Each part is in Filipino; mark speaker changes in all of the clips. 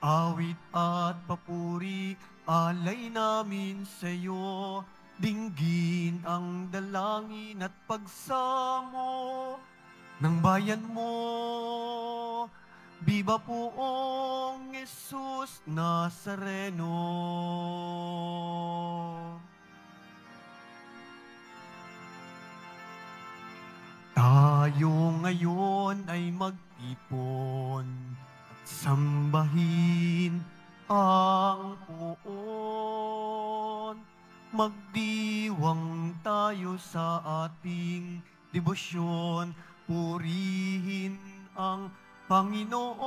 Speaker 1: Awit at papuri, alay namin sa iyo. Dinggin ang dalangin at pagsamo ng bayan mo. Biba poong Jesus Nazareno. Tayo ngayon ay mag-ipon sambahin ang poon. Magdiwang tayo sa ating debosyon, purihin ang Panginoon.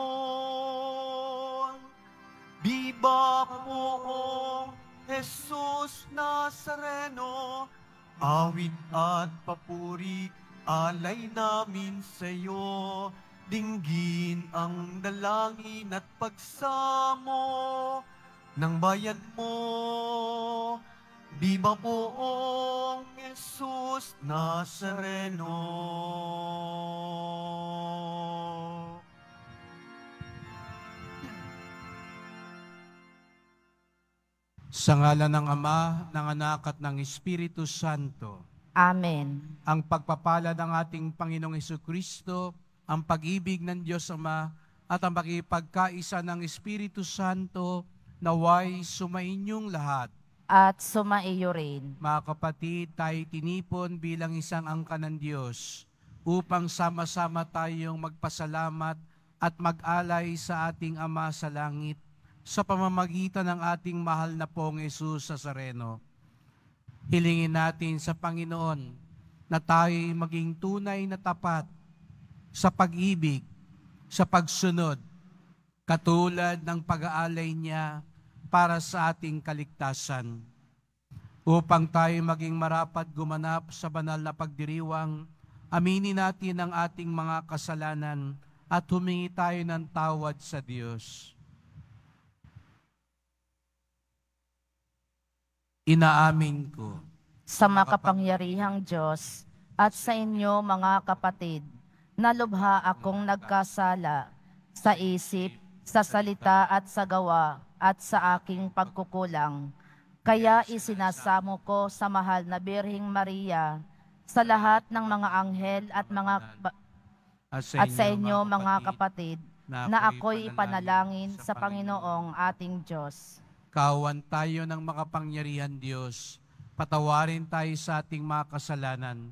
Speaker 1: Biba poong Jesus Nazareno, awit at papuri alay namin sa iyo. Dinggin ang dalangin at pagsamo ng bayan mo. Biba poong Jesus Nazareno.
Speaker 2: Sa ngalan ng Ama, ng Anak at ng Espiritu Santo.
Speaker 3: Amen.
Speaker 2: Ang pagpapala ng ating Panginoong Heso Kristo, ang pag-ibig ng Diyos Ama, at ang pakipagkaisa ng Espiritu Santo, naway sumainyong lahat.
Speaker 3: At sumaiyo rin.
Speaker 2: Mga kapatid, tayo tinipon bilang isang angka ng Diyos upang sama-sama tayong magpasalamat at mag-alay sa ating Ama sa langit sa pamamagitan ng ating mahal na pong Jesus sa Sareno. Hilingin natin sa Panginoon na tayo maging tunay na tapat sa pag-ibig, sa pagsunod, katulad ng pag-aalay niya para sa ating kaligtasan. Upang tayo maging marapat gumanap sa banal na pagdiriwang, aminin natin ang ating mga kasalanan at humingi tayo ng tawad sa Diyos. Inaamin ko
Speaker 3: Sa makapangyarihang Diyos at sa inyo mga kapatid, nalubha akong nagkasala sa isip, sa salita at sa gawa at sa aking pagkukulang. Kaya isinasamo ko sa mahal na Birhing Maria sa lahat ng mga anghel at mga at sa inyo mga kapatid na ako'y ipanalangin sa Panginoong ating Diyos.
Speaker 2: Kawan tayo ng makapangyarihan Diyos, patawarin tayo sa ating mga kasalanan,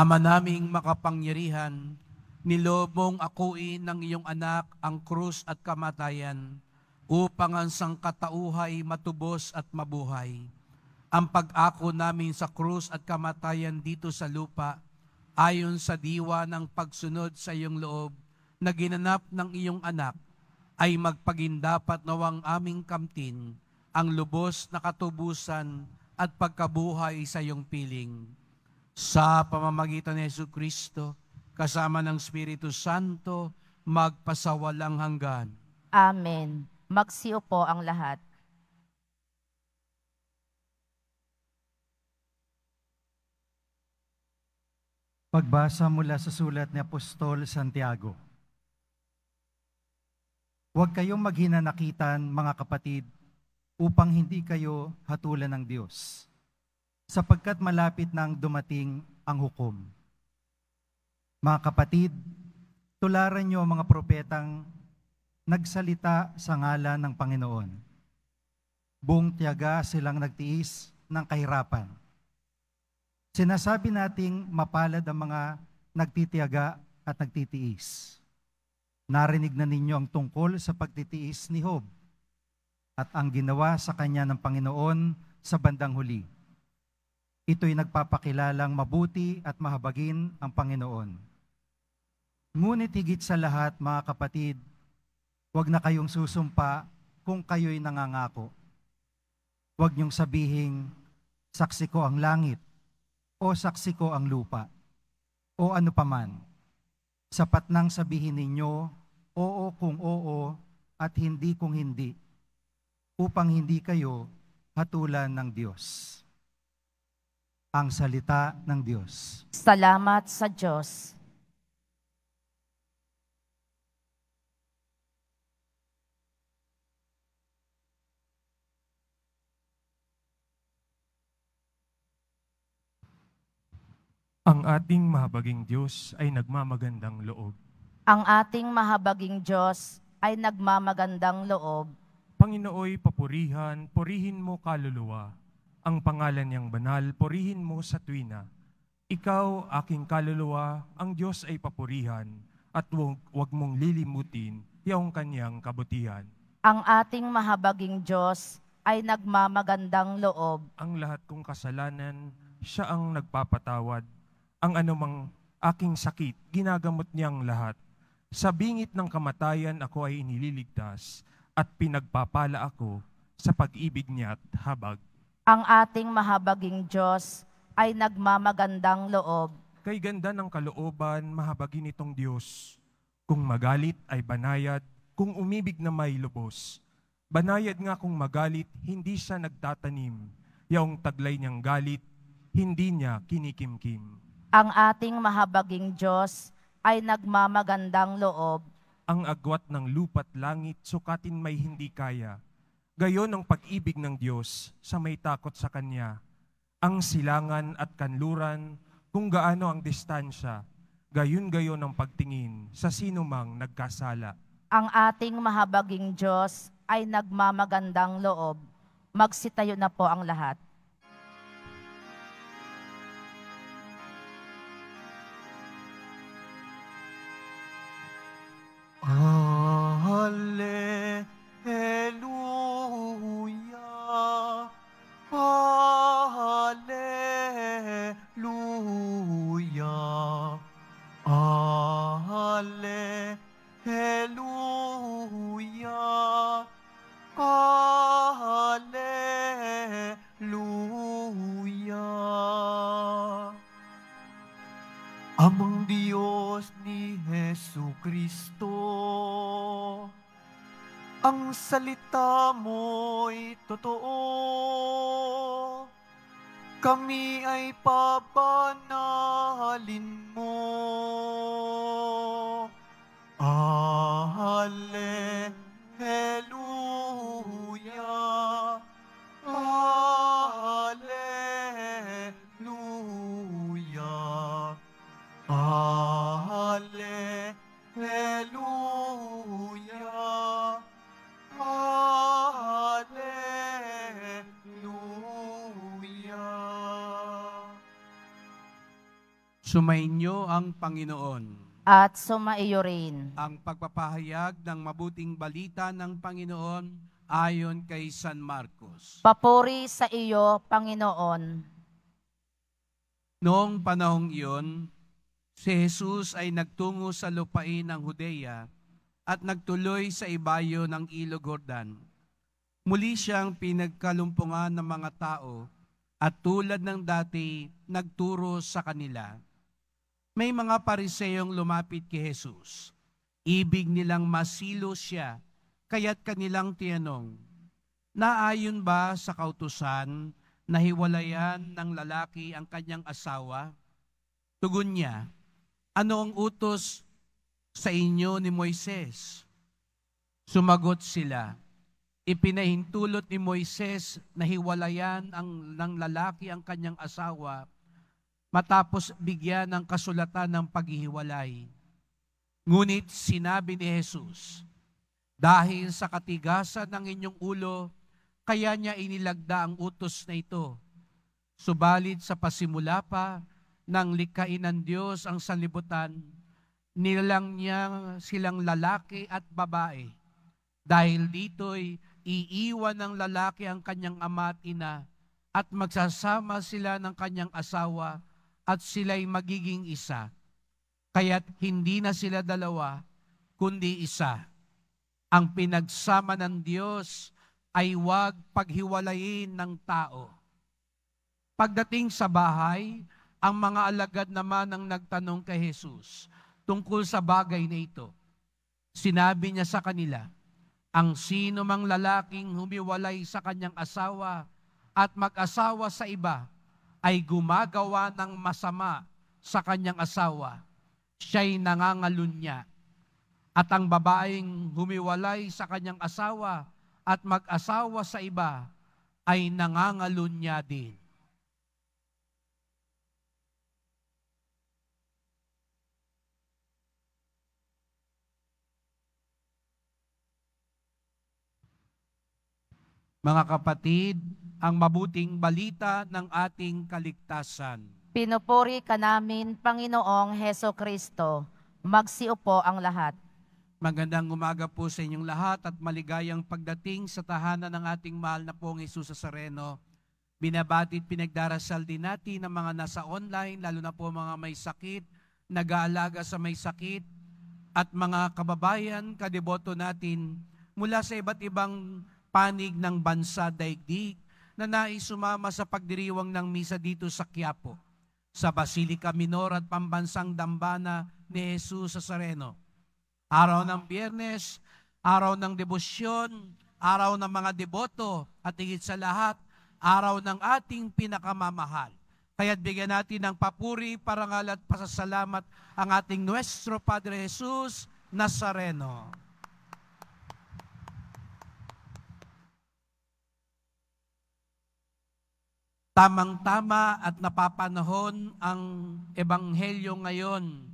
Speaker 2: Ama naming makapangyarihan, nilobong akuin ng iyong anak ang krus at kamatayan upang ang sangkatauhay matubos at mabuhay. Ang pag-ako namin sa krus at kamatayan dito sa lupa ayon sa diwa ng pagsunod sa iyong loob na ginanap ng iyong anak ay magpagindapat nawang aming kamtin ang lubos na katubusan at pagkabuhay sa iyong piling. Sa pamamagitan ni Yesu Kristo, kasama ng Espiritu Santo, magpasawalang hanggan.
Speaker 3: Amen. Magsiupo ang lahat.
Speaker 4: Pagbasa mula sa sulat ni Apostol Santiago. Huwag kayong maghinanakitan, mga kapatid, upang hindi kayo hatulan ng Diyos, sapagkat malapit nang dumating ang hukom. Mga kapatid, tularan niyo ang mga propetang nagsalita sa ngalan ng Panginoon. Buong tiyaga silang nagtiis ng kahirapan. Sinasabi nating mapalad ang mga nagtitiyaga at nagtitiis. Narinig na ninyo ang tungkol sa pagtitiis ni Job at ang ginawa sa kanya ng Panginoon sa bandang huli. Ito'y nagpapakilalang mabuti at mahabagin ang Panginoon. Ngunit higit sa lahat, mga kapatid, huwag na kayong susumpa kung kayo'y nangangako. Huwag niyong sabihin, saksi ko ang langit, o saksi ko ang lupa, o ano paman. Sapat nang sabihin ninyo, oo kung oo, at hindi kung hindi, upang hindi kayo hatulan ng Diyos. Ang salita ng Diyos.
Speaker 3: Salamat sa Diyos.
Speaker 5: Ang ating mahabaging Diyos ay nagmamagandang loob.
Speaker 3: Ang ating mahabaging Diyos ay nagmamagandang loob.
Speaker 5: Panginooy papurihan, purihin mo kaluluwa. Ang pangalan niyang banal, purihin mo sa tuwina. Ikaw, aking kaluluwa, ang Diyos ay papurihan, at huwag, huwag mong lilimutin yung kanyang kabutihan.
Speaker 3: Ang ating mahabaging Diyos ay nagmamagandang loob.
Speaker 5: Ang lahat kong kasalanan, siya ang nagpapatawad. Ang anumang aking sakit, ginagamot niyang lahat. Sa bingit ng kamatayan ako ay inililigtas at pinagpapala ako sa pag-ibig niya at habag.
Speaker 3: Ang ating mahabaging Diyos ay nagmamagandang loob.
Speaker 5: Kay ganda ng kalooban, mahabagin itong Diyos. Kung magalit ay banayad, kung umibig na may lubos. Banayad nga kung magalit, hindi siya nagtatanim. Yaong taglay niyang galit, hindi niya kinikimkim.
Speaker 3: Ang ating mahabaging Diyos ay nagmamagandang loob.
Speaker 5: Ang agwat ng lupa't langit, sukatin may hindi kaya. Gayon ang pag-ibig ng Diyos sa may takot sa Kanya. Ang silangan at kanluran, kung gaano ang distansya, gayon-gayon ang pagtingin sa sino mang nagkasala.
Speaker 3: Ang ating mahabaging Diyos ay nagmamagandang loob. Magsitayo na po ang lahat.
Speaker 1: Salita mo'y totoo. Kami ay papanalin
Speaker 2: Sumainyo ang Panginoon.
Speaker 3: At sumaiyo rin.
Speaker 2: Ang pagpapahayag ng mabuting balita ng Panginoon ayon kay San Marcos.
Speaker 3: Papuri sa iyo, Panginoon.
Speaker 2: Noong panahong iyon, si Jesus ay nagtungo sa lupain ng Hudeya at nagtuloy sa ibayo ng Ilog Jordan. Muli siyang pinagkalumpungan ng mga tao at tulad ng dati, nagturo sa kanila. May mga pariseyong lumapit kay Jesus. Ibig nilang masilo siya, kaya't kanilang tinanong, Naayon ba sa kautusan na hiwalayan ng lalaki ang kanyang asawa? Tugon niya, ano ang utos sa inyo ni Moises? Sumagot sila, ipinahintulot ni Moises na hiwalayan ang, ng lalaki ang kanyang asawa matapos bigyan ng kasulatan ng paghihiwalay. Ngunit sinabi ni Jesus, dahil sa katigasan ng inyong ulo, kaya niya inilagda ang utos na ito. Subalit sa pasimula pa ng likain ng Diyos ang sanlibutan, nilang niya silang lalaki at babae. Dahil dito'y iiwan ng lalaki ang kanyang ama at ina at magsasama sila ng kanyang asawa at sila'y magiging isa. Kaya't hindi na sila dalawa, kundi isa. Ang pinagsama ng Diyos ay huwag paghiwalayin ng tao. Pagdating sa bahay, ang mga alagad naman ang nagtanong kay Jesus tungkol sa bagay na ito. Sinabi niya sa kanila, ang sino mang lalaking humiwalay sa kanyang asawa at mag-asawa sa iba ay gumagawa ng masama sa kanyang asawa. Siya'y nangangalunya. At ang babaeng humiwalay sa kanyang asawa at mag-asawa sa iba ay nangangalunya din. Mga kapatid, ang mabuting balita ng ating kaligtasan.
Speaker 3: Pinupuri ka namin, Panginoong Heso Kristo. Magsiupo ang lahat.
Speaker 2: Magandang umaga po sa inyong lahat at maligayang pagdating sa tahanan ng ating mahal na pong Jesus sa Sareno. Binabati at pinagdarasal din natin ng mga nasa online, lalo na po mga may sakit, nag-aalaga sa may sakit, at mga kababayan, kadeboto natin mula sa iba't ibang panig ng bansa daigdig na nais sumama sa pagdiriwang ng misa dito sa Quiapo, sa Basilica Minor at Pambansang Dambana ni Jesus sa Sareno. Araw ng biyernes, araw ng debosyon, araw ng mga deboto, at higit sa lahat, araw ng ating pinakamamahal. Kaya't bigyan natin ng papuri, parangal at pasasalamat ang ating Nuestro Padre Jesus Nazareno. Tamang-tama at napapanahon ang ebanghelyo ngayon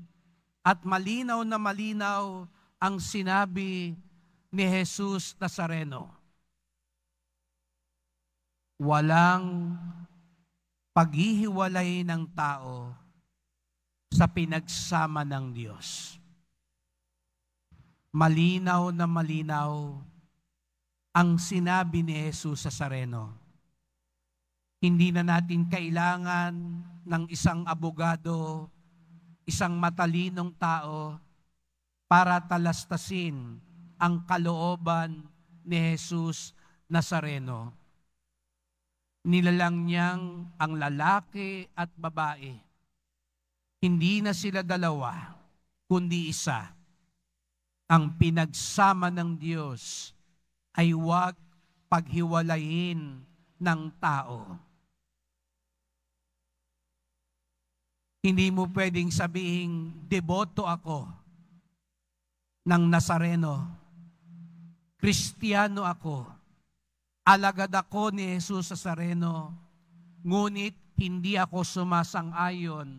Speaker 2: at malinaw na malinaw ang sinabi ni Jesus Nazareno. Walang paghihiwalay ng tao sa pinagsama ng Diyos. Malinaw na malinaw ang sinabi ni Jesus sa Sareno hindi na natin kailangan ng isang abogado, isang matalinong tao para talastasin ang kalooban ni Jesus Nazareno. Nilalang niyang ang lalaki at babae. Hindi na sila dalawa, kundi isa. Ang pinagsama ng Diyos ay huwag paghiwalayin ng tao. Hindi mo pwedeng sabihin, deboto ako ng Nazareno. Kristiyano ako. Alagad ako ni Jesus Nazareno. Ngunit hindi ako sumasang-ayon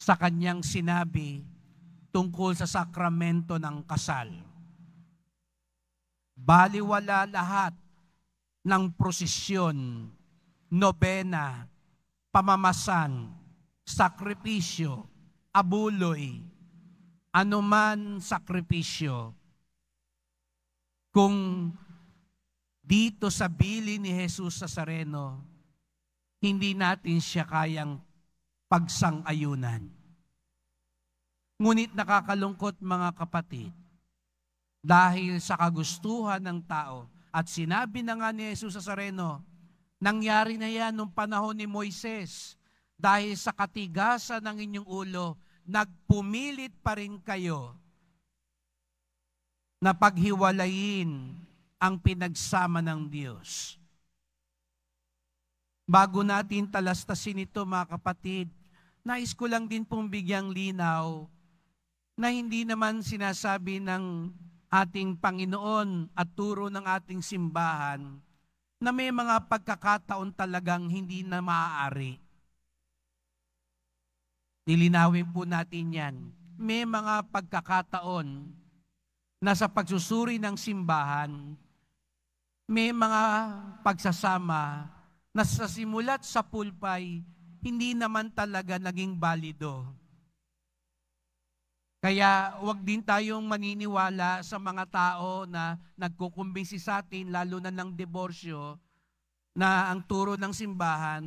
Speaker 2: sa kanyang sinabi tungkol sa sakramento ng kasal. Baliwala lahat ng prosesyon, nobena, pamamasan, sakripisyo, abuloy, anuman sakripisyo, kung dito sa bili ni Jesus sa Sareno, hindi natin siya kayang pagsang-ayunan. Ngunit nakakalungkot mga kapatid, dahil sa kagustuhan ng tao, at sinabi na nga ni Jesus sa Sareno, nangyari na yan nung panahon ni Moises, dahil sa katigasan ng inyong ulo, nagpumilit pa rin kayo na paghiwalayin ang pinagsama ng Diyos. Bago natin talastasin ito mga kapatid, nais ko lang din pong bigyang linaw na hindi naman sinasabi ng ating Panginoon at turo ng ating simbahan na may mga pagkakataon talagang hindi na maaari Nilinawin po natin yan. May mga pagkakataon na sa pagsusuri ng simbahan, may mga pagsasama na sa simulat sa pulpay, hindi naman talaga naging balido. Kaya wag din tayong maniniwala sa mga tao na nagkukumbinsi sa atin, lalo na ng diborsyo, na ang turo ng simbahan,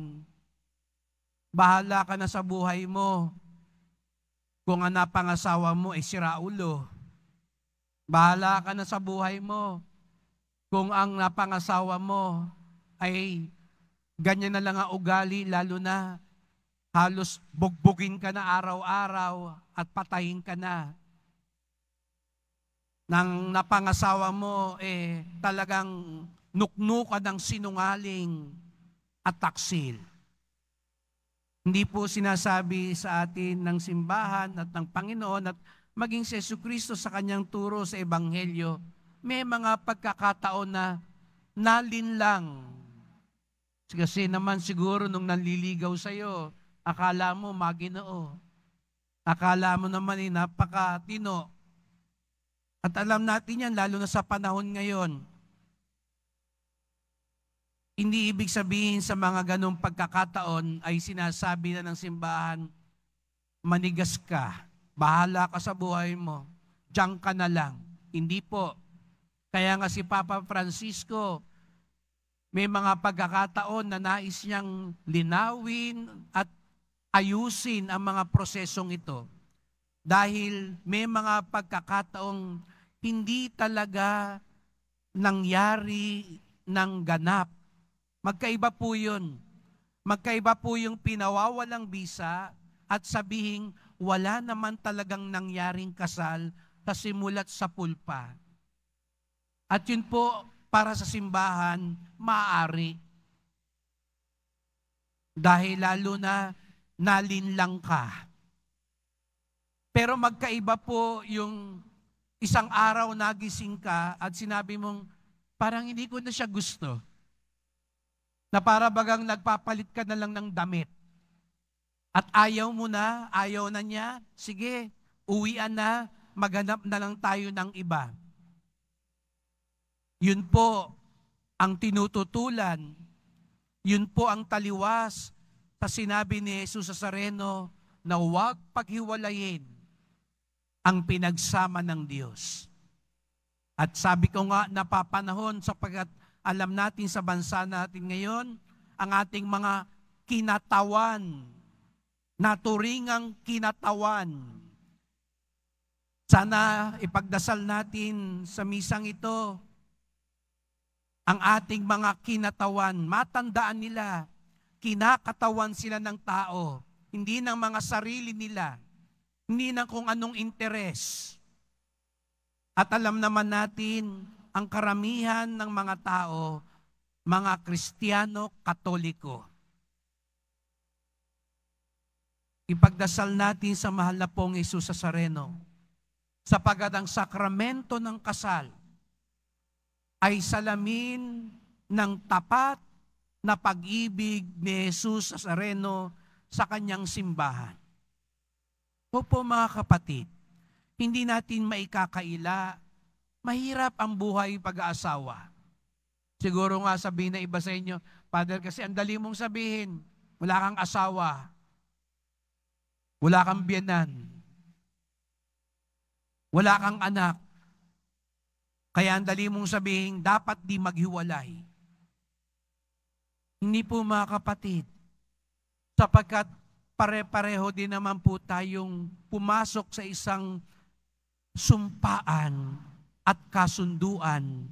Speaker 2: Bahala ka na sa buhay mo. Kung ang napangasawa mo ay si Raulo, Bahala ka na sa buhay mo. Kung ang napangasawa mo ay ganyan na lang ang ugali, lalo na halos bugbugin ka na araw-araw at patayin ka na. Nang napangasawa mo, eh, talagang nuknukan ng sinungaling at taksil. Hindi po sinasabi sa atin ng simbahan at ng Panginoon at maging si Yesu Kristo sa kanyang turo sa Ebanghelyo, may mga pagkakataon na nalinlang. Kasi naman siguro nung nanliligaw sa'yo, akala mo maginoo. Akala mo naman ay napakatino. At alam natin yan, lalo na sa panahon ngayon, hindi ibig sabihin sa mga ganong pagkakataon ay sinasabi na ng simbahan, manigas ka, bahala ka sa buhay mo, diyan ka na lang. Hindi po. Kaya nga si Papa Francisco, may mga pagkakataon na nais niyang linawin at ayusin ang mga prosesong ito. Dahil may mga pagkakataong hindi talaga nangyari ng ganap Magkaiba po yun. Magkaiba po yung pinawawalang bisa at sabihing wala naman talagang nangyaring kasal sa simulat sa pulpa. At yun po, para sa simbahan, maaari. Dahil lalo na nalinlang ka. Pero magkaiba po yung isang araw nagising ka at sinabi mong, parang hindi ko na siya gusto na para bagang nagpapalit ka na lang ng damit. At ayaw mo na, ayaw na niya, sige, uwian na, maghanap na lang tayo ng iba. Yun po ang tinututulan. Yun po ang taliwas sa sinabi ni Jesus sa Sareno na huwag paghiwalayin ang pinagsama ng Diyos. At sabi ko nga, napapanahon sapagkat alam natin sa bansa natin ngayon, ang ating mga kinatawan, naturingang kinatawan. Sana ipagdasal natin sa misang ito ang ating mga kinatawan. Matandaan nila, kinakatawan sila ng tao, hindi ng mga sarili nila, hindi ng kung anong interes. At alam naman natin, ang karamihan ng mga tao, mga Kristiyano Katoliko. Ipagdasal natin sa mahal na pong Isus sa Sareno, sapagat ang sakramento ng kasal ay salamin ng tapat na pag-ibig ni Jesus sa Sareno sa kanyang simbahan. Opo mga kapatid, hindi natin maikakaila Mahirap ang buhay pag-aasawa. Siguro nga sabihin na iba sa inyo, Father, kasi ang dali mong sabihin, wala kang asawa, wala kang biyanan, wala kang anak, kaya ang dali mong sabihin, dapat di maghiwalay. Hindi po mga kapatid, sapagkat pare-pareho din naman po tayong pumasok sa isang sumpaan at kasunduan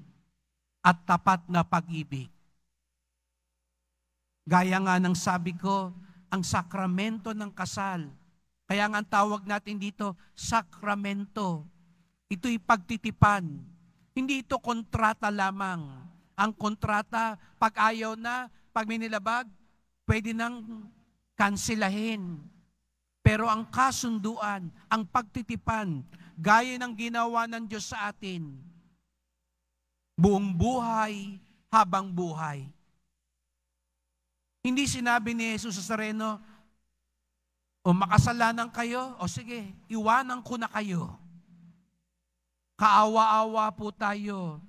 Speaker 2: at tapat na pag-ibig. Gaya nga ng sabi ko, ang sakramento ng kasal. Kaya nga ang tawag natin dito, sakramento. Ito'y pagtitipan. Hindi ito kontrata lamang. Ang kontrata, pag ayaw na, pag may nilabag, pwede nang kansilahin. Pero ang kasunduan, ang pagtitipan, gaya ng ginawa ng Diyos sa atin. Buong buhay, habang buhay. Hindi sinabi ni Jesus sa Sareno, o makasalanan kayo, o sige, iwanan ko na kayo. Kaawa-awa po tayo.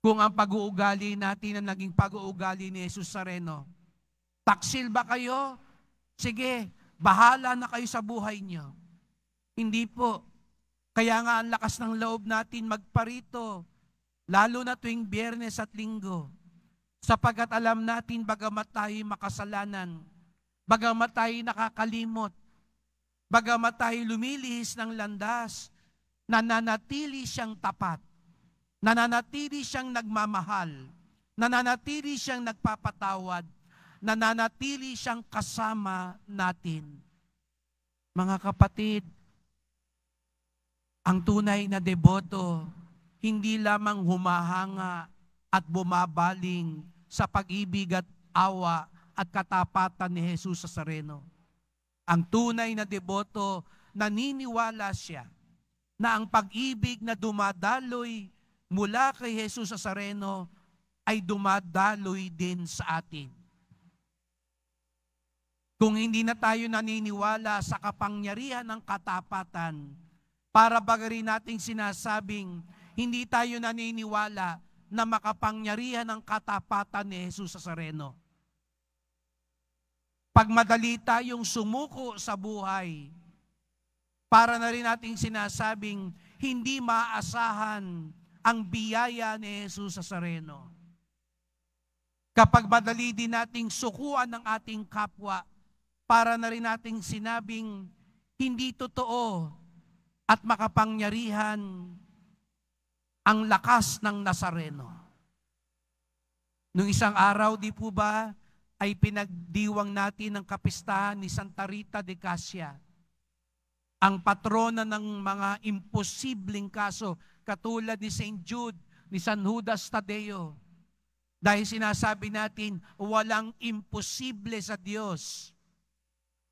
Speaker 2: Kung ang pag-uugali natin ang naging pag-uugali ni Jesus Sareno. Taksil ba kayo? Sige, bahala na kayo sa buhay niyo. Hindi po. Kaya nga ang lakas ng loob natin magparito, lalo na tuwing biyernes at linggo, sapagat alam natin bagamat tayo makasalanan, bagamat tayo nakakalimot, bagamat tayo lumilihis ng landas, nananatili siyang tapat, nananatili siyang nagmamahal, nananatili siyang nagpapatawad, nananatili siyang kasama natin. Mga kapatid, ang tunay na deboto, hindi lamang humahanga at bumabaling sa pag-ibig at awa at katapatan ni Jesus sa Sareno. Ang tunay na deboto, naniniwala siya na ang pag-ibig na dumadaloy mula kay Jesus sa Sareno ay dumadaloy din sa atin. Kung hindi na tayo naniniwala sa kapangyarihan ng katapatan, para bagari nating sinasabing, hindi tayo naniniwala na makapangyarihan ng katapatan ni Jesus sa Sareno. Pag madali tayong sumuko sa buhay, para na rin nating sinasabing, hindi maasahan ang biyaya ni Jesus sa Sareno. Kapag madali din nating sukuan ng ating kapwa, para na rin nating sinabing hindi totoo at makapangyarihan ang lakas ng Nazareno. Nung isang araw, di po ba, ay pinagdiwang natin ang kapistahan ni Santa Rita de Casia, ang patrona ng mga imposibleng kaso, katulad ni St. Jude, ni San Judas Tadeo. Dahil sinasabi natin, walang imposible sa Diyos.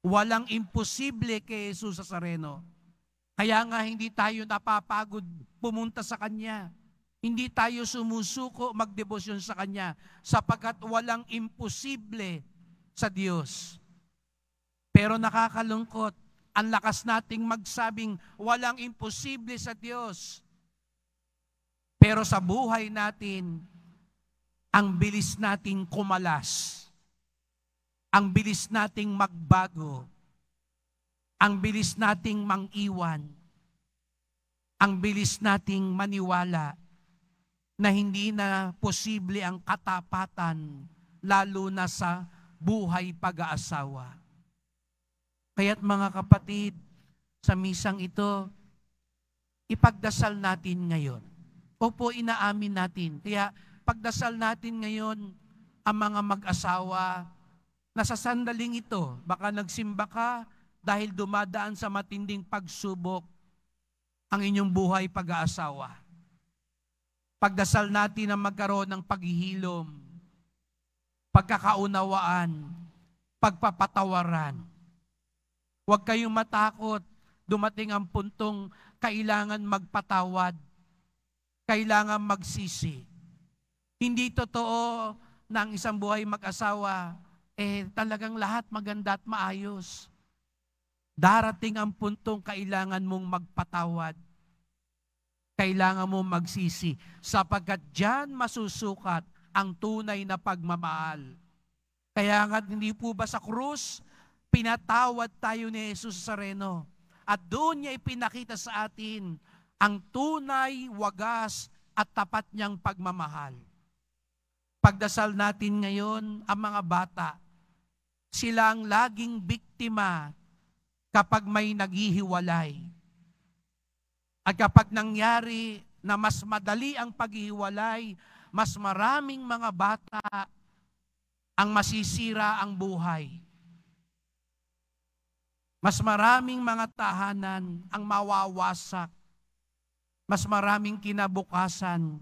Speaker 2: Walang imposible kay Jesus sa Sareno. Kaya nga hindi tayo napapagod pumunta sa Kanya. Hindi tayo sumusuko magdebosyon sa Kanya sapagkat walang imposible sa Diyos. Pero nakakalungkot, ang lakas nating magsabing walang imposible sa Diyos. Pero sa buhay natin, ang bilis nating kumalas ang bilis nating magbago, ang bilis nating mangiwan, ang bilis nating maniwala na hindi na posible ang katapatan lalo na sa buhay pag-aasawa. Kaya't mga kapatid, sa misang ito, ipagdasal natin ngayon. Opo, inaamin natin. Kaya pagdasal natin ngayon ang mga mag-asawa, na sa sandaling ito, baka nagsimba ka dahil dumadaan sa matinding pagsubok ang inyong buhay pag-aasawa. Pagdasal natin na magkaroon ng paghihilom, pagkakaunawaan, pagpapatawaran. Huwag kayong matakot, dumating ang puntong kailangan magpatawad, kailangan magsisi. Hindi totoo na ang isang buhay mag-asawa eh talagang lahat maganda at maayos. Darating ang puntong kailangan mong magpatawad. Kailangan mong magsisi sapagkat diyan masusukat ang tunay na pagmamahal. Kaya nga hindi po ba sa krus, pinatawad tayo ni Jesus sa Reno. At doon niya ipinakita sa atin ang tunay, wagas at tapat niyang pagmamahal. Pagdasal natin ngayon ang mga bata sila ang laging biktima kapag may naghihiwalay. At kapag nangyari na mas madali ang paghihiwalay, mas maraming mga bata ang masisira ang buhay. Mas maraming mga tahanan ang mawawasak. Mas maraming kinabukasan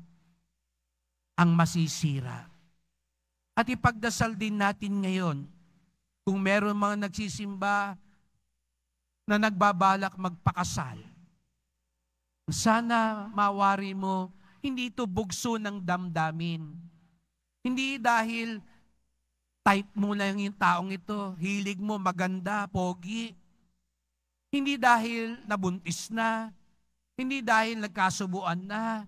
Speaker 2: ang masisira. At ipagdasal din natin ngayon kung meron mga nagsisimba na nagbabalak magpakasal, sana mawari mo, hindi ito bugso ng damdamin. Hindi dahil type mo lang yung taong ito, hilig mo, maganda, pogi. Hindi dahil nabuntis na, hindi dahil nagkasubuan na,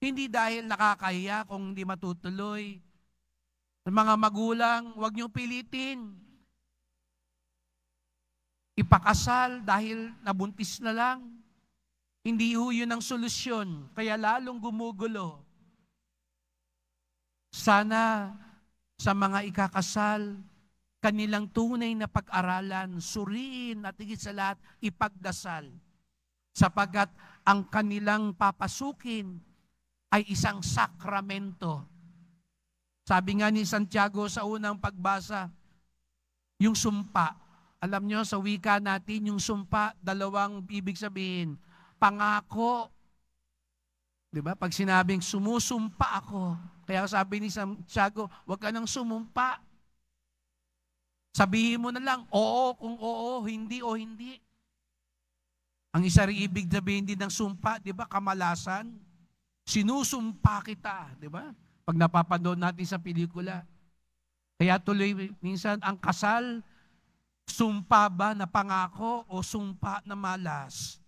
Speaker 2: hindi dahil nakakahiya kung hindi matutuloy. Mga magulang, huwag niyo pilitin ipakasal dahil nabuntis na lang. Hindi ho yun ang solusyon, kaya lalong gumugulo. Sana sa mga ikakasal, kanilang tunay na pag-aralan, suriin at higit sa lahat, ipagdasal. Sapagat ang kanilang papasukin ay isang sakramento. Sabi nga ni Santiago sa unang pagbasa, yung sumpa. Alam nyo, sa wika natin, yung sumpa, dalawang ibig sabihin. Pangako. Di ba? Pag sinabing sumusumpa ako, kaya sabi ni Santiago, huwag ka nang sumumpa. Sabihin mo na lang, oo kung oo, hindi o hindi. Ang isa rin ibig sabihin din ng sumpa, di ba, kamalasan. Sinusumpa kita, di ba? Pag napapanood natin sa pelikula. Kaya tuloy minsan ang kasal, sumpa ba na pangako o sumpa na malas?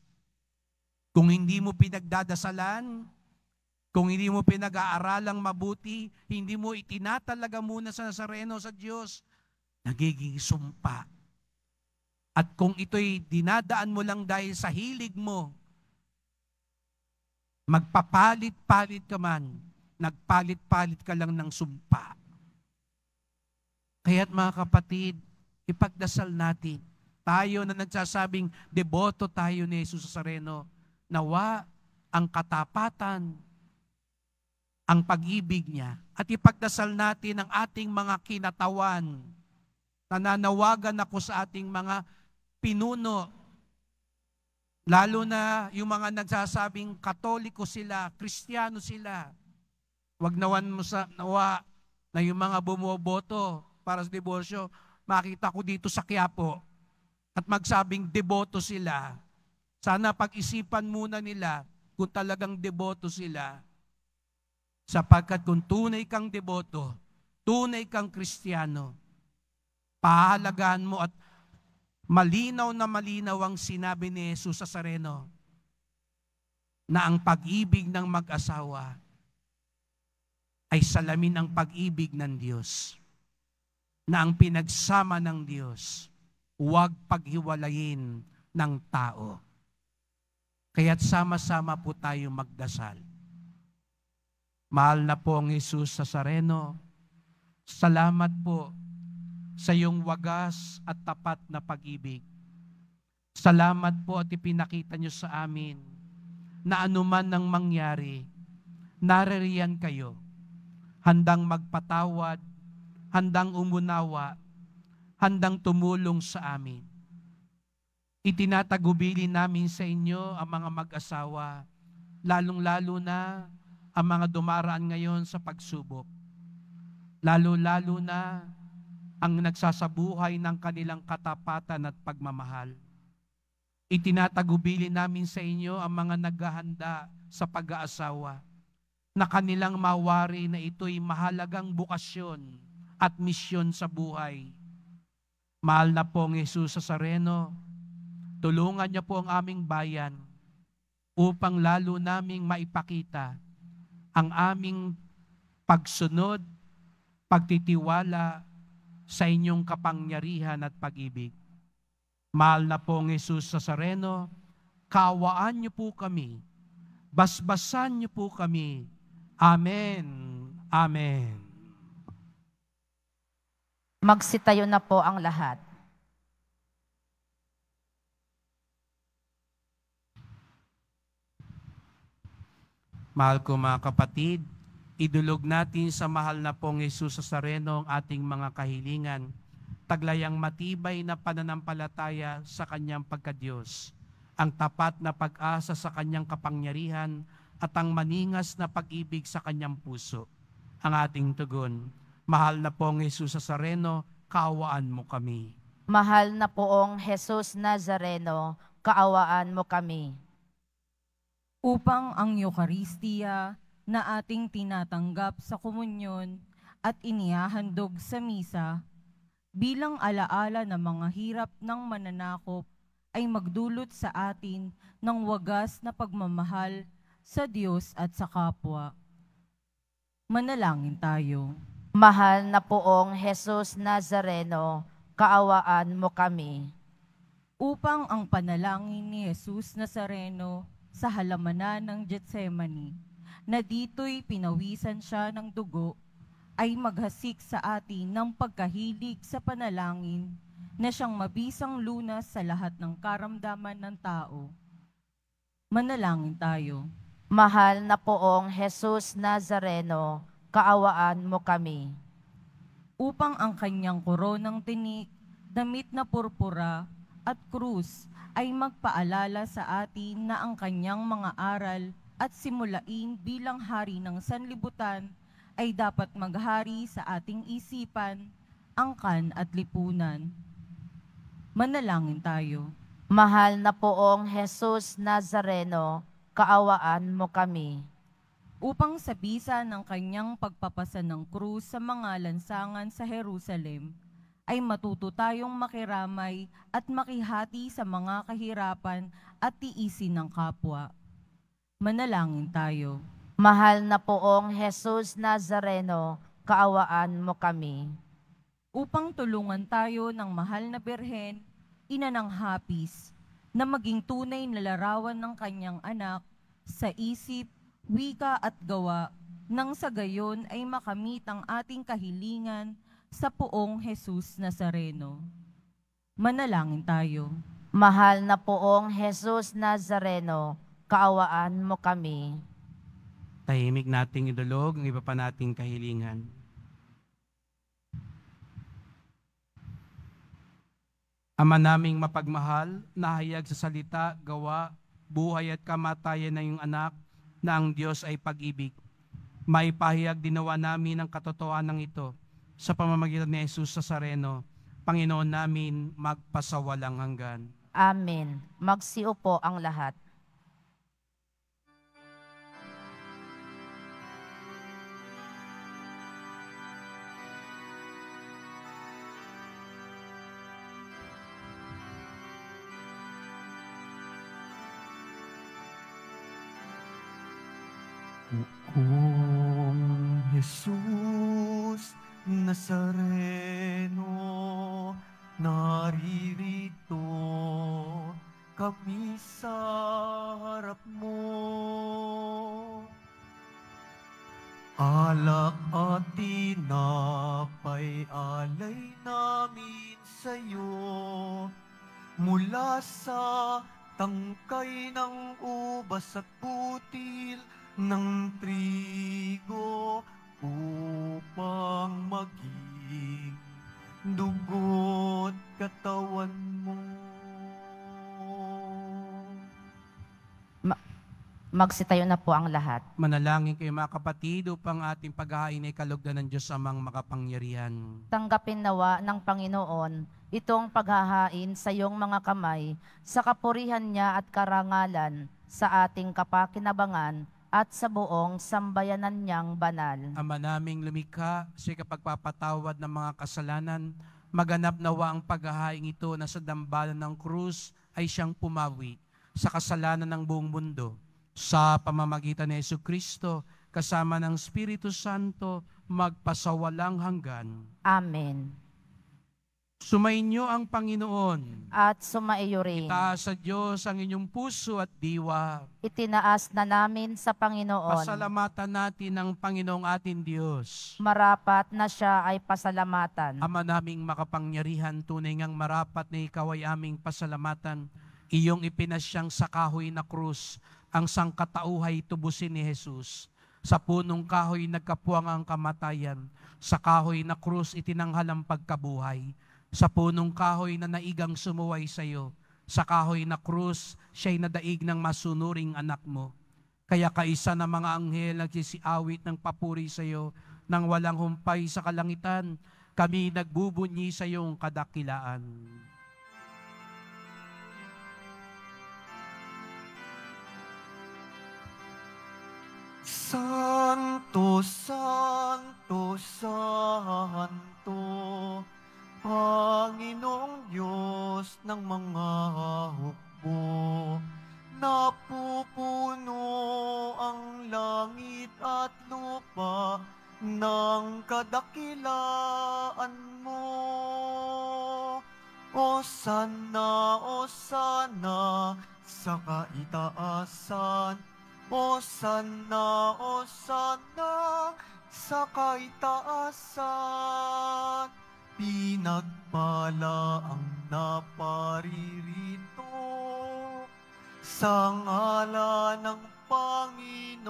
Speaker 2: Kung hindi mo pinagdadasalan, kung hindi mo pinag-aaralang mabuti, hindi mo itinatalaga muna sa Nazareno sa Diyos, nagiging sumpa. At kung ito'y dinadaan mo lang dahil sa hilig mo, magpapalit-palit ka man, nagpalit-palit ka lang ng sumpa. Kaya't mga kapatid, ipagdasal natin. Tayo na nagsasabing deboto tayo ni Jesus Sareno, nawa ang katapatan, ang pag-ibig niya. At ipagdasal natin ang ating mga kinatawan. Nananawagan ako sa ating mga pinuno, lalo na yung mga nagsasabing katoliko sila, kristyano sila, Huwag nawan mo sa nawa na yung mga bumoboto para sa debosyo, makita ko dito sa Quiapo at magsabing deboto sila. Sana pag-isipan muna nila kung talagang deboto sila. Sapagkat kung tunay kang deboto, tunay kang kristyano, pahalagaan mo at malinaw na malinaw ang sinabi ni Jesus sa Sareno na ang pag-ibig ng mag-asawa ay salamin ng pag-ibig ng Diyos na ang pinagsama ng Diyos, huwag paghiwalayin ng tao. Kaya't sama-sama po tayo magdasal. Mahal na po ang Jesus sa Sareno. Salamat po sa iyong wagas at tapat na pag-ibig. Salamat po at ipinakita niyo sa amin na anuman nang mangyari, naririyan kayo handang magpatawad, handang umunawa, handang tumulong sa amin. Itinatagubili namin sa inyo ang mga mag-asawa, lalong-lalo na ang mga dumaraan ngayon sa pagsubok. Lalo-lalo na ang nagsasabuhay ng kanilang katapatan at pagmamahal. Itinatagubili namin sa inyo ang mga naghahanda sa pag-aasawa na kanilang mawari na ito'y mahalagang bukasyon at misyon sa buhay. Mahal na po ang Jesus sa Sareno, tulungan niya po ang aming bayan upang lalo naming maipakita ang aming pagsunod, pagtitiwala sa inyong kapangyarihan at pag-ibig. Mahal na po ang Jesus sa Sareno, kawaan niyo po kami, basbasan niyo po kami Amen. Amen.
Speaker 3: Magsitayo na po ang lahat.
Speaker 2: Mahal ko mga kapatid, idulog natin sa mahal na pong Jesus sa Sareno ang ating mga kahilingan, taglayang matibay na pananampalataya sa kanyang pagkadiyos, ang tapat na pag-asa sa kanyang kapangyarihan at ang maningas na pag-ibig sa kanyang puso. Ang ating tugon, mahal na pong Jesus Nazareno, kaawaan mo kami.
Speaker 3: Mahal na poong Jesus Nazareno, kaawaan mo kami.
Speaker 6: Upang ang Eukaristiya na ating tinatanggap sa komunyon at inihahandog sa misa, bilang alaala ng mga hirap ng mananakop ay magdulot sa atin ng wagas na pagmamahal sa Diyos at sa kapwa. Manalangin tayo.
Speaker 3: Mahal na poong Jesus Nazareno, kaawaan mo kami.
Speaker 6: Upang ang panalangin ni Jesus Nazareno sa halamanan ng Getsemani, na dito'y pinawisan siya ng dugo, ay maghasik sa atin ng pagkahilig sa panalangin na siyang mabisang lunas sa lahat ng karamdaman ng tao Manalangin tayo.
Speaker 3: Mahal na poong Jesus Nazareno, kaawaan mo kami.
Speaker 6: upang ang kanyang koronang tinik, damit na purpura at krus ay magpaalala sa atin na ang kanyang mga aral at simulain bilang hari ng sanlibutan ay dapat maghari sa ating isipan, angkan at lipunan. Manalangin tayo.
Speaker 3: Mahal na poong Jesus Nazareno, kaawaan mo kami.
Speaker 6: Upang sa bisa ng kanyang pagpapasa ng krus sa mga lansangan sa Jerusalem, ay matuto tayong makiramay at makihati sa mga kahirapan at tiisin ng kapwa. Manalangin tayo.
Speaker 3: Mahal na poong Jesus Nazareno, kaawaan mo kami.
Speaker 6: Upang tulungan tayo ng mahal na Berhen, ina ng hapis, na maging tunay na larawan ng kanyang anak sa isip, wika at gawa, nang sa gayon ay makamit ang ating kahilingan sa poong Jesus Nazareno. Manalangin tayo.
Speaker 3: Mahal na poong Jesus Nazareno, kaawaan mo kami.
Speaker 2: Tahimik nating idulog ang iba pa nating kahilingan. Ama naming mapagmahal, nahayag sa salita, gawa, buhay at kamatayan na iyong anak, na ang Diyos ay pag-ibig. May pahayag dinawa namin ang katotohanan ito sa pamamagitan ni Jesus sa Sareno, Panginoon namin magpasawalang hanggan.
Speaker 3: Amen. Magsiupo ang lahat.
Speaker 1: Kung Jesus Nazareno, naririto kami sa harap mo. Alak at tinapay alay namin sa'yo mula sa tangkay ng ubas at butil ng trigo upang maging dugo't katawan mo.
Speaker 3: Magsitayo na po ang lahat.
Speaker 2: Manalangin kayo mga kapatid upang ating paghahain ay kalugdan ng Diyos amang makapangyarihan.
Speaker 3: Tanggapin nawa ng Panginoon itong paghahain sa iyong mga kamay sa kapurihan niya at karangalan sa ating kapakinabangan at sa buong sambayanan niyang banal.
Speaker 2: Ama naming lumikha, sa kapagpapatawad ng mga kasalanan, maganap nawa ang paghahaing ito na sa dambalan ng krus ay siyang pumawi sa kasalanan ng buong mundo. Sa pamamagitan ni Yesu Kristo, kasama ng Espiritu Santo, magpasawalang hanggan.
Speaker 3: Amen.
Speaker 2: Sumainyo ang Panginoon.
Speaker 3: At sumaiyo rin.
Speaker 2: Itaas sa Diyos ang inyong puso at diwa.
Speaker 3: Itinaas na namin sa Panginoon.
Speaker 2: Pasalamatan natin ang Panginoong ating Diyos.
Speaker 3: Marapat na siya ay pasalamatan.
Speaker 2: Ama naming makapangyarihan, tunay ngang marapat na ikaw ay aming pasalamatan. Iyong ipinasyang sa kahoy na krus, ang sangkatauhay tubusin ni Jesus. Sa punong kahoy nagkapuang ang kamatayan, sa kahoy na krus itinanghal ang pagkabuhay. Sa punong kahoy na naigang sumuway sa iyo, sa kahoy na krus, siya'y nadaig ng masunuring anak mo. Kaya kaisa ng mga anghel nagsisiawit ng papuri sa iyo, nang walang humpay sa kalangitan, kami nagbubunyi sa iyong kadakilaan.
Speaker 1: Santo, Santo, Santo, Diyos ng mga hukbo, napupuno ang langit at lupa ng kadakilaan mo. O sana, o sana, sa kaitaasan, o sana, o sana, sa kaitaasan, pinagpala ang naparirito. sa ngala ng Panginoon.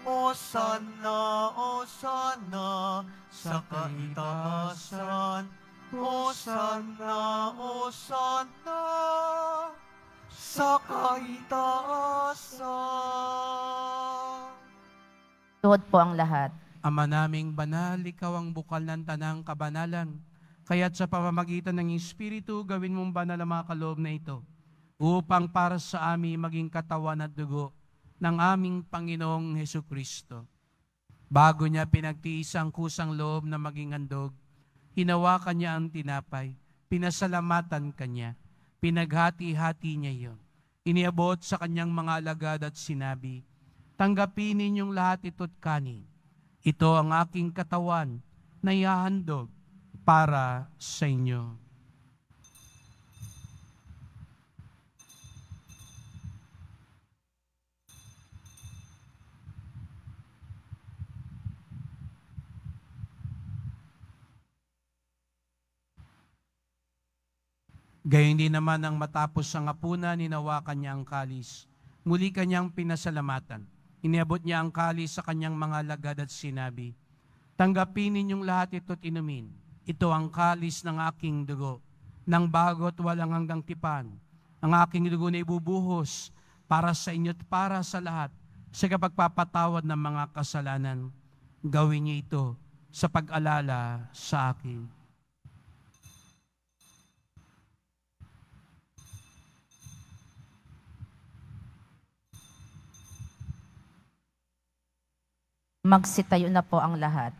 Speaker 1: O sana, o sana, sa kaitaasan. O sana, o sana, sa kaitaasan.
Speaker 3: Tuhod po ang lahat.
Speaker 2: Ama naming banal, ikaw ang bukal ng tanang kabanalan. Kaya't sa pamamagitan ng Espiritu, gawin mong banal ang mga kaloob na ito upang para sa amin maging katawan at dugo ng aming Panginoong Heso Kristo. Bago niya pinagtiis ang kusang loob na maging handog, hinawakan niya ang tinapay, pinasalamatan kanya, pinaghati-hati niya iyon. Iniabot sa kanyang mga alagad at sinabi, Tanggapin ninyong lahat ito't kanin. Ito ang aking katawan na ihahandog para sa inyo. Gayun din naman ang matapos ang hapunan, ninawakan niya ang kalis. Muli kanyang pinasalamatan. Iniabot niya ang kalis sa kanyang mga lagad at sinabi, Tanggapin ninyong lahat ito't inumin. Ito ang kalis ng aking dugo, ng bagot walang hanggang tipan. Ang aking dugo na ibubuhos para sa inyo at para sa lahat sa kapagpapatawad ng mga kasalanan. Gawin niyo ito sa pag-alala sa akin.
Speaker 3: Magsitayo na po ang lahat.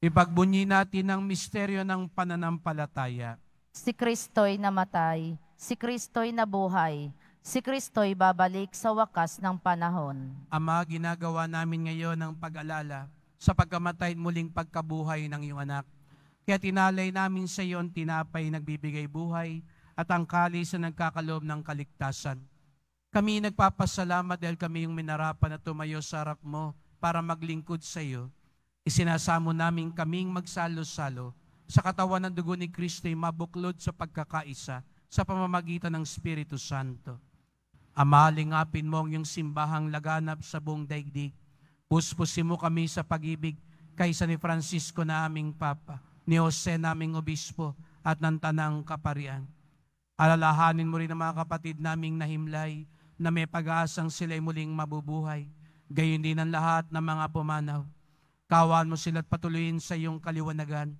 Speaker 2: Ipagbunyi natin ang misteryo ng pananampalataya.
Speaker 3: Si Kristo'y namatay, si Kristo'y nabuhay, si Kristo'y babalik sa wakas ng panahon.
Speaker 2: Ama, ginagawa namin ngayon ang pag-alala sa pagkamatay at muling pagkabuhay ng iyong anak. Kaya tinalay namin sa iyo ang tinapay nagbibigay buhay at ang kalis na nagkakaloob ng kaligtasan. Kami nagpapasalamat dahil kami yung minarapan na tumayo sa harap mo para maglingkod sa iyo. Isinasamo namin kaming magsalo-salo sa katawan ng dugo ni Kristo ay mabuklod sa pagkakaisa sa pamamagitan ng Espiritu Santo. Ama, lingapin mo ang iyong simbahang laganap sa buong daigdig. Puspusin mo kami sa pag-ibig kaysa ni Francisco na aming Papa, ni Jose naming Obispo at ng Tanang Kaparian. Alalahanin mo rin ang mga kapatid naming nahimlay na may pag-aasang sila'y muling mabubuhay. Gayon din ang lahat ng mga pumanaw. Kawan mo sila at patuloyin sa iyong kaliwanagan.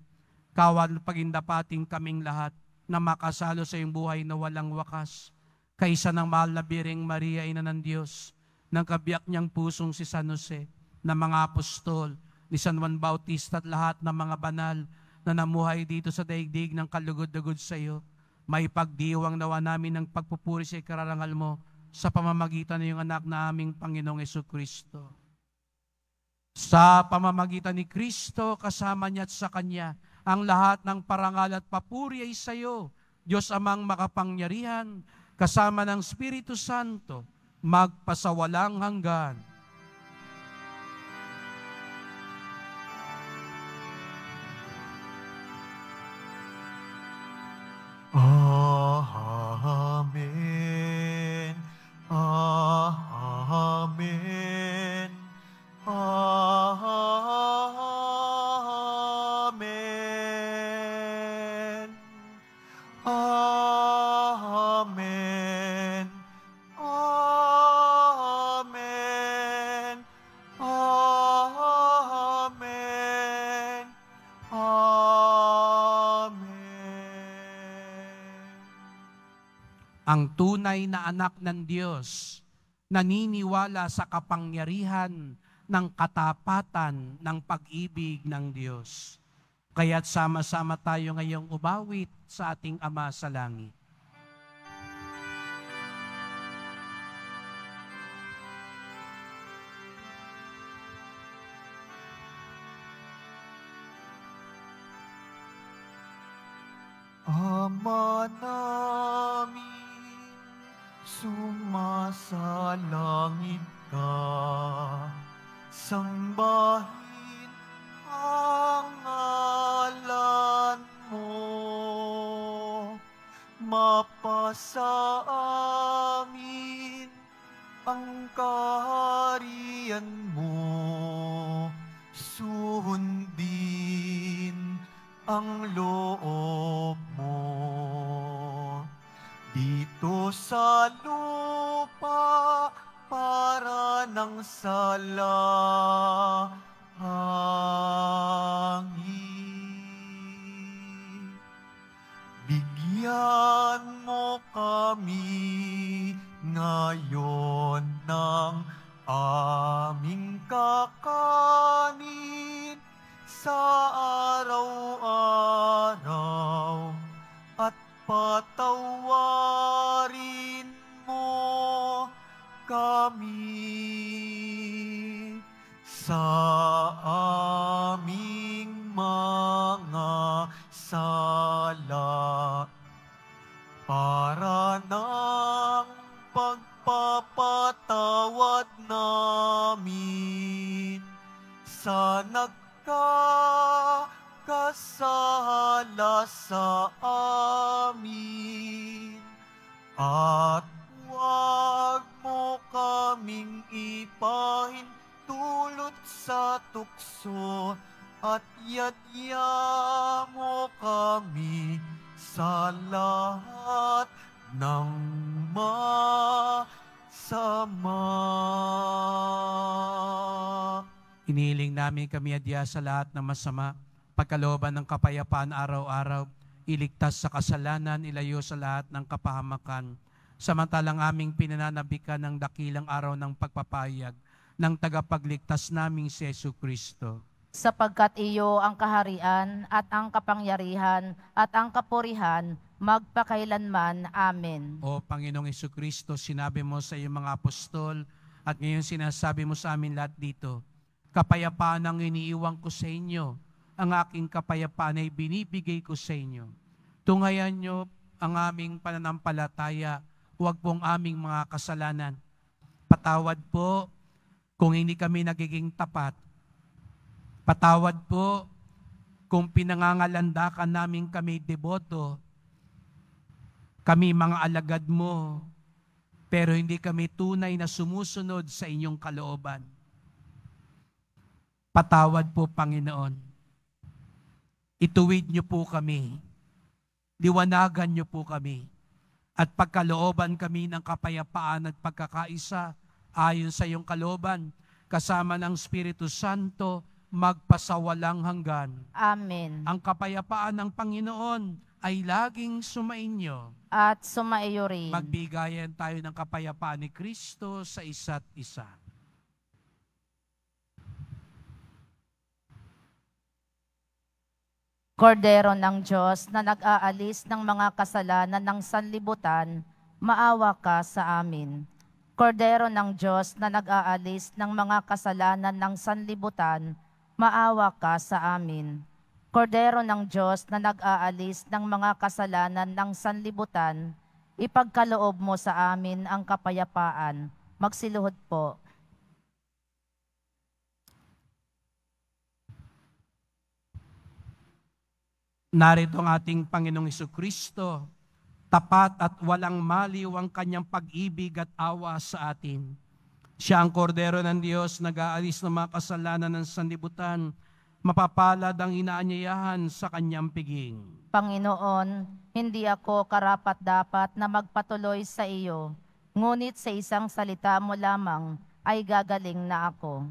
Speaker 2: Kawan pagindapating kaming lahat na makasalo sa iyong buhay na walang wakas. Kaisa ng mahal na biring Maria, Ina ng Diyos, ng kabiyak niyang pusong si San Jose, ng mga apostol, ni San Juan Bautista at lahat ng mga banal na namuhay dito sa daigdig ng kalugod-dugod sa iyo. May pagdiwang nawa namin ng pagpupuri sa ikararangal mo sa pamamagitan ng anak na aming Panginoong Yeso Kristo. Sa pamamagitan ni Kristo, kasama niya at sa Kanya, ang lahat ng parangal at papuri ay sa iyo, Diyos amang makapangyarihan, kasama ng Espiritu Santo, magpasawalang hanggan.
Speaker 1: Amen. Amen. Amen.
Speaker 2: Anak ng Diyos, naniniwala sa kapangyarihan ng katapatan ng pag-ibig ng Diyos. Kaya't sama-sama tayo ngayong umawit sa ating Ama sa Langit.
Speaker 1: Ama namin, sumasalangit ka, sambahin ang ngalan mo, mapalangin sa amin ang kaharian mo. Sundin ang loob mo. Dito sa ng sala hangin. Bigyan mo kami ngayon ng lahat ng masama.
Speaker 2: Iniling namin kami adya sa lahat ng masama, pagkalooban ng kapayapaan araw-araw, iligtas sa kasalanan, ilayo sa lahat ng kapahamakan, samantalang aming pinananabikan ng dakilang araw ng pagpapayag ng tagapagligtas naming si Yesu Kristo.
Speaker 3: Sapagkat iyo ang kaharian at ang kapangyarihan at ang kapurihan magpakailanman. Amen.
Speaker 2: O Panginoong Yesu Kristo, sinabi mo sa iyong mga apostol at ngayon sinasabi mo sa amin lahat dito, kapayapaan ang iniiwan ko sa inyo, ang aking kapayapaan ay binibigay ko sa inyo. Tungayan nyo ang aming pananampalataya, huwag pong aming mga kasalanan. Patawad po kung hindi kami nagiging tapat. Patawad po kung pinangangalandakan namin kami deboto, kami mga alagad mo, pero hindi kami tunay na sumusunod sa inyong kalooban. Patawad po, Panginoon. Ituwid niyo po kami. Liwanagan niyo po kami. At pagkalooban kami ng kapayapaan at pagkakaisa ayon sa iyong kalooban, kasama ng Espiritu Santo, magpasawalang hanggan.
Speaker 3: Amen.
Speaker 2: Ang kapayapaan ng Panginoon ay laging sumainyo.
Speaker 3: At sumaiyo rin.
Speaker 2: Magbigayan tayo ng kapayapaan ni Kristo sa isa't isa.
Speaker 3: Kordero ng Diyos na nag-aalis ng mga kasalanan ng sanlibutan, maawa ka sa amin. Kordero ng Diyos na nag-aalis ng mga kasalanan ng sanlibutan, maawa ka sa amin. Kordero ng Diyos na nag-aalis ng mga kasalanan ng sanlibutan, ipagkaloob mo sa amin ang kapayapaan. Magsiluhod po.
Speaker 2: Narito ang ating Panginoong Heso Kristo, tapat at walang maliw ang kanyang pag-ibig at awa sa atin. Siya ang kordero ng Diyos, nag-aalis ng mga kasalanan ng sanlibutan, mapapalad ang inaanyayahan sa kanyang piging.
Speaker 3: Panginoon, hindi ako karapat-dapat na magpatuloy sa iyo, ngunit sa isang salita mo lamang ay gagaling na ako.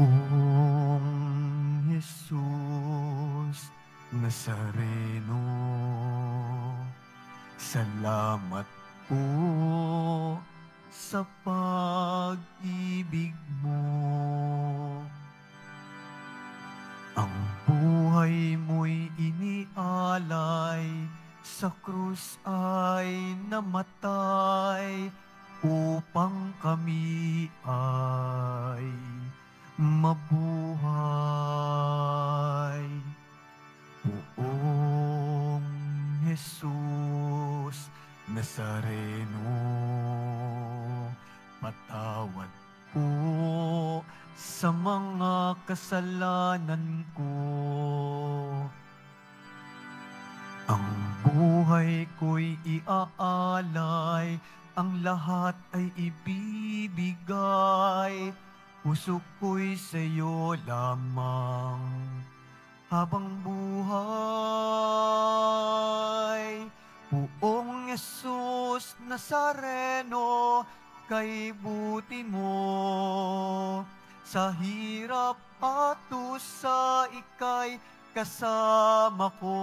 Speaker 1: Buong Jesus, Nazareno. Salamat po sa pag-ibig mo. Ang buhay mo'y inialay, sa krus ay namatay, upang kami ay mabuhay. Poong Jesus Nazareno, patawad po sa mga kasalanan ko. Ang buhay ko'y iaalay, ang lahat ay ibibigay. Puso ko'y sa'yo lamang habang buhay. Buong Jesus Nazareno, kay buti mo. Sa hirap at dusa, ika'y kasama ko.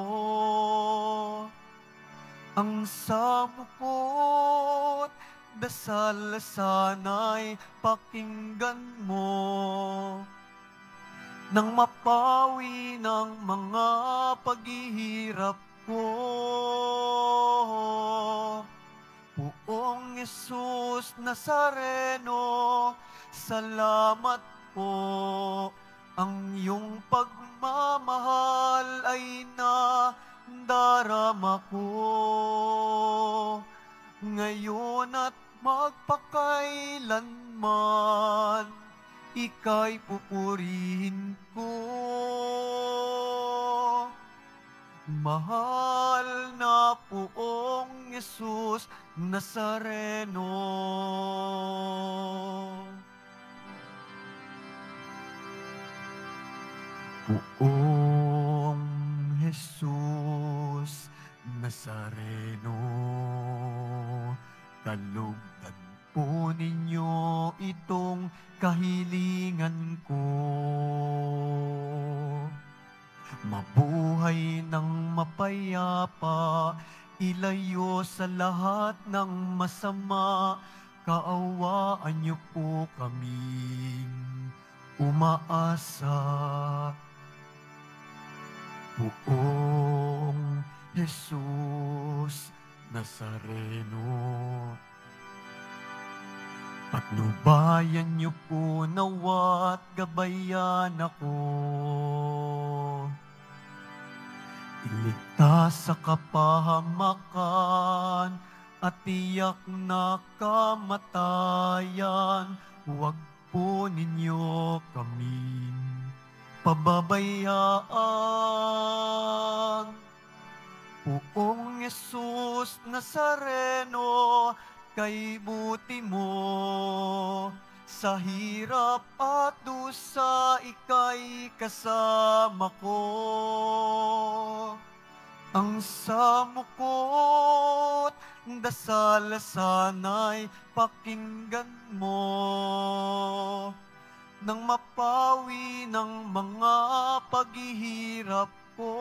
Speaker 1: Ang samukot, dasal sana'y pakinggan mo. Nang mapawi ng mga paghihirap ko. Buong Jesus Nazareno, salamat po. Ang iyong pagmamahal ay nadarama ko. Ngayon at magpakailanman, ika'y pupurihin ko. Mahal na poong Jesus Nazareno. Poong Jesus Nazareno, talugdan po ninyo itong kahilingan ko. Mabuhay ng mapayapa, ilayo sa lahat ng masama, kaawaan niyo po kaming umaasa. Buong Jesus Nazareno, Patnubayan niyo po nawat gabayan ako. Iligtas sa kapahamakan at tiyak na kamatayan. Huwag po ninyo kaming pababayaan. Poong Jesus Nazareno, kay buti mo. Sa hirap at dusa, ika'y kasama ko. Ang samukot, dasal sana'y pakinggan mo. Nang mapawi ng mga paghihirap ko.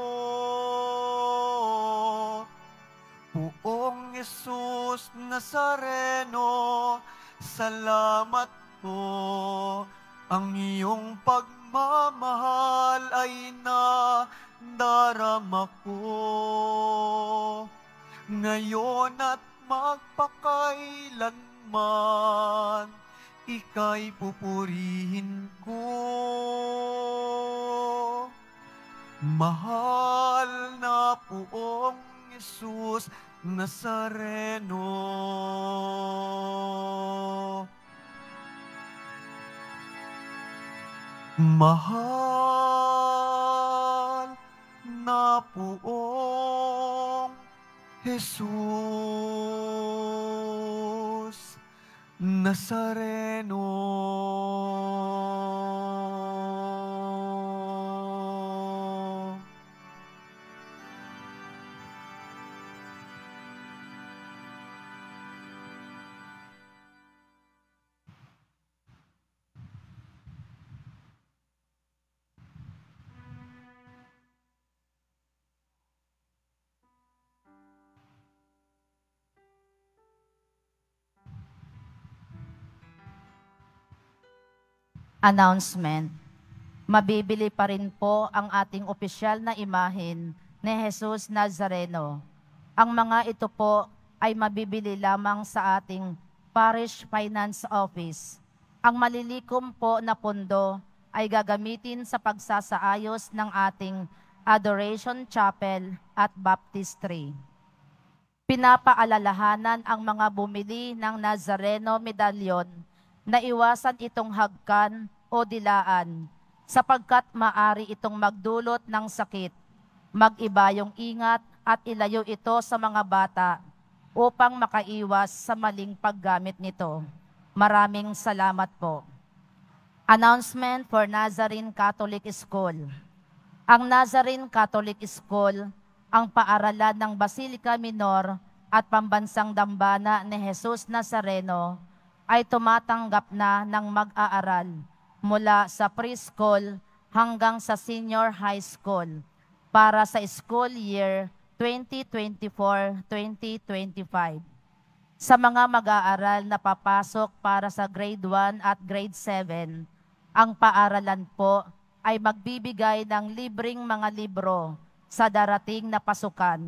Speaker 1: Buong Jesus Nazareno, salamat po. Ang iyong pagmamahal ay nadarama ko. Ngayon at magpakailanman, ika'y pupurihin ko. Mahal na poong Jesus Nazareno. Mahal na poong Jesus Nazareno.
Speaker 3: Announcement. Mabibili pa rin po ang ating opisyal na imahin ni Jesus Nazareno. Ang mga ito po ay mabibili lamang sa ating Parish Finance Office. Ang malilikom po na pondo ay gagamitin sa pagsasaayos ng ating Adoration Chapel at Baptistry. Pinapaalalahanan ang mga bumili ng Nazareno medalyon na iwasan itong hagkan o dilaan sapagkat maari itong magdulot ng sakit. Mag-iba yung ingat at ilayo ito sa mga bata upang makaiwas sa maling paggamit nito. Maraming salamat po. Announcement for Nazarene Catholic School. Ang Nazarene Catholic School ang paaralan ng Basilica Minor at Pambansang Dambana ni Jesus Nazareno ay tumatanggap na ng mag-aaral mula sa preschool hanggang sa senior high school para sa school year 2024-2025. Sa mga mag-aaral na papasok para sa grade 1 at grade 7, ang paaralan po ay magbibigay ng libreng mga libro sa darating na pasukan.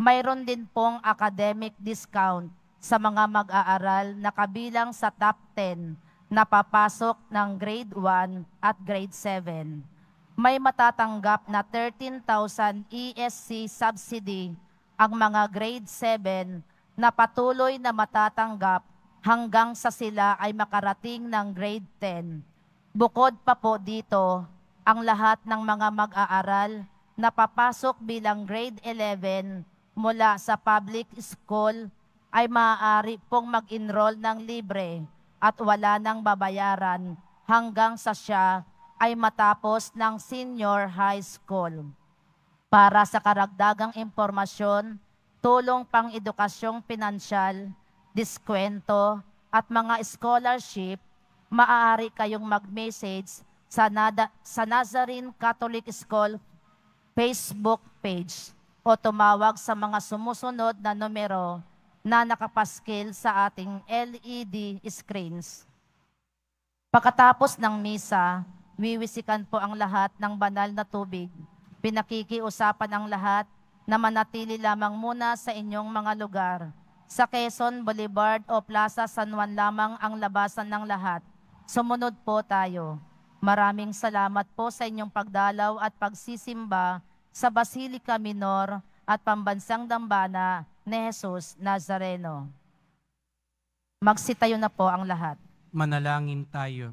Speaker 3: Mayroon din pong academic discount sa mga mag-aaral na kabilang sa top 10 na papasok ng grade 1 at grade 7. May matatanggap na 13,000 ESC subsidy ang mga grade 7 na patuloy na matatanggap hanggang sa sila ay makarating ng grade 10. Bukod pa po dito, ang lahat ng mga mag-aaral na papasok bilang grade 11 mula sa public school ay maaari pong mag-enroll ng libre at wala nang babayaran hanggang sa siya ay matapos ng senior high school. Para sa karagdagang impormasyon, tulong pang edukasyong pinansyal, diskwento, at mga scholarship, maaari kayong mag-message sa, Nada, sa Nazarene Catholic School Facebook page o tumawag sa mga sumusunod na numero na nakapaskil sa ating LED screens. Pagkatapos ng misa, wiwisikan po ang lahat ng banal na tubig. Pinakikiusapan ang lahat na manatili lamang muna sa inyong mga lugar. Sa Quezon Boulevard o Plaza San Juan lamang ang labasan ng lahat. Sumunod po tayo. Maraming salamat po sa inyong pagdalaw at pagsisimba sa Basilica Minor at Pambansang Dambana ni Jesus Nazareno. Magsitayo na po ang lahat.
Speaker 2: Manalangin tayo.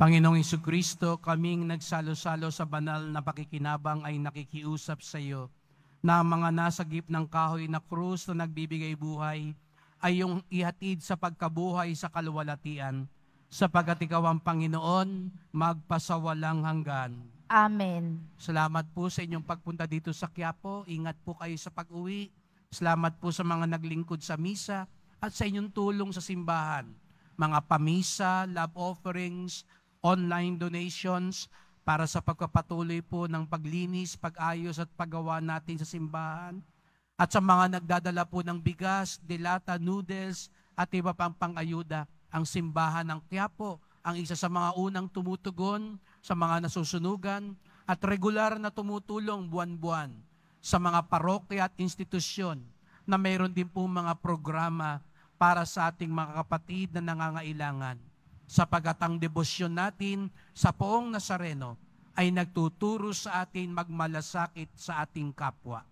Speaker 2: Panginoong Kristo, kaming nagsalo-salo sa banal na pakikinabang ay nakikiusap sa iyo na mga nasagip ng kahoy na krus na nagbibigay buhay ay yung ihatid sa pagkabuhay sa kaluwalatian sapagat ikaw ang Panginoon magpasawalang hanggan.
Speaker 3: Amen.
Speaker 2: Salamat po sa inyong pagpunta dito sa Quiapo. Ingat po kayo sa pag-uwi. Salamat po sa mga naglingkod sa misa at sa inyong tulong sa simbahan. Mga pamisa, love offerings, online donations para sa pagpapatuloy po ng paglinis, pag-ayos at paggawa natin sa simbahan. At sa mga nagdadala po ng bigas, dilata, noodles at iba pang pang-ayuda, ang simbahan ng Quiapo, ang isa sa mga unang tumutugon sa mga nasusunugan at regular na tumutulong buwan-buwan sa mga parokya at institusyon na mayroon din po mga programa para sa ating mga kapatid na nangangailangan sapagat ang debosyon natin sa poong Nazareno ay nagtuturo sa atin magmalasakit sa ating kapwa.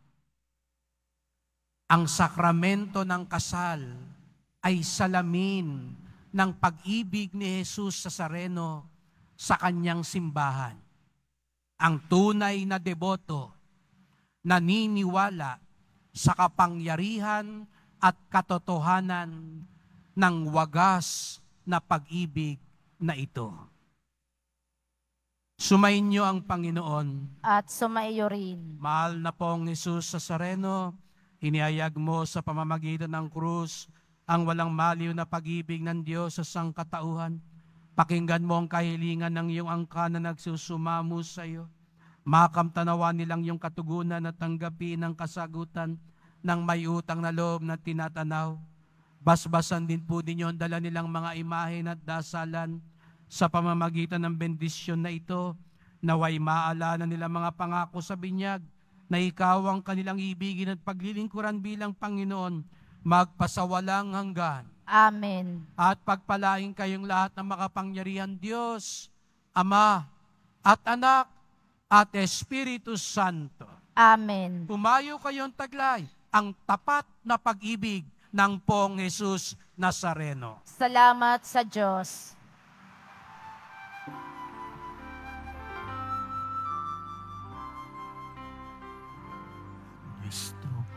Speaker 2: Ang sakramento ng kasal ay salamin ng pag-ibig ni Jesus sa Sareno sa kanyang simbahan. Ang tunay na deboto naniniwala sa kapangyarihan at katotohanan ng wagas na pag-ibig na ito. Sumainyo ang Panginoon.
Speaker 3: At sumaiyo rin.
Speaker 2: Mahal na pong Jesus sa Sareno, inihayag mo sa pamamagitan ng krus ang walang maliw na pag-ibig ng Diyos sa sangkatauhan. Pakinggan mo ang kahilingan ng iyong angka na nagsusumamo sa iyo. Makamtanawa nilang iyong katugunan at tanggapin ang kasagutan ng may utang na loob na tinatanaw Basbasan din po ninyo ang dala nilang mga imahe at dasalan Sa pamamagitan ng bendisyon na ito, naway maalala nila mga pangako sa binyag na ikaw ang kanilang ibigin at paglilingkuran bilang Panginoon, magpasawalang hanggan.
Speaker 3: Amen.
Speaker 2: At pagpalain kayong lahat ng makapangyarihan Diyos, Ama, at Anak, at Espiritu Santo.
Speaker 3: Amen.
Speaker 2: Pumayo kayong taglay ang tapat na pag-ibig ng Pong Jesus Nazareno.
Speaker 3: Salamat sa Diyos.
Speaker 1: Nuestro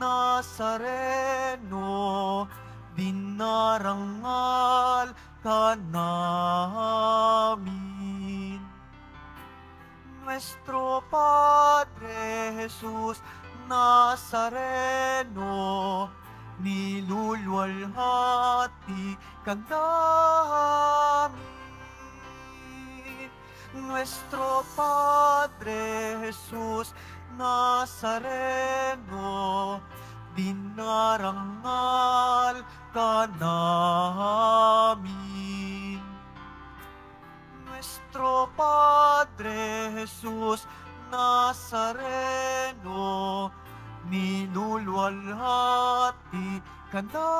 Speaker 1: Nazareno, dinarangal ka namin. Nuestro Padre Jesús Nazareno, nilulwalhati ka namin. Nuestro Padre Jesús Nazareno, dinarangal ka namin. Nuestro Padre Jesús Nazareno, nilulwalhati ka namin.